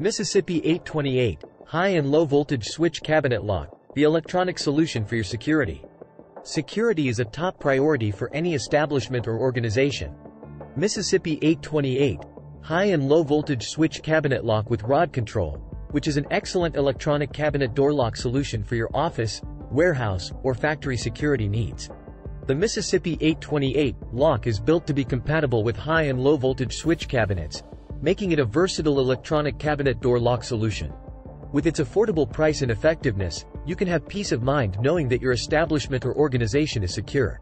Mississippi 828, high and low voltage switch cabinet lock, the electronic solution for your security. Security is a top priority for any establishment or organization. Mississippi 828, high and low voltage switch cabinet lock with rod control, which is an excellent electronic cabinet door lock solution for your office, warehouse, or factory security needs. The Mississippi 828 lock is built to be compatible with high and low voltage switch cabinets, making it a versatile electronic cabinet door lock solution. With its affordable price and effectiveness, you can have peace of mind knowing that your establishment or organization is secure.